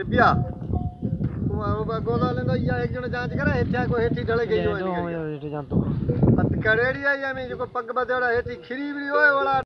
تي ٻيا ليندو يا ايڪ ڄڻو جانچ ڪري هيٺيان ڪو هيٺي ڍلي گئي جئي جو تو آهي هيٺ جان تو ڪڙيڙي آئي ۾ جيڪو پگ بدڙا هيٺي کري وري هوئي اوڙا